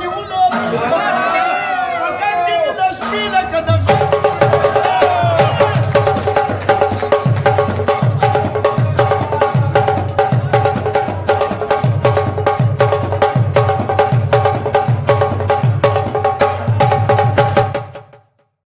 ni know.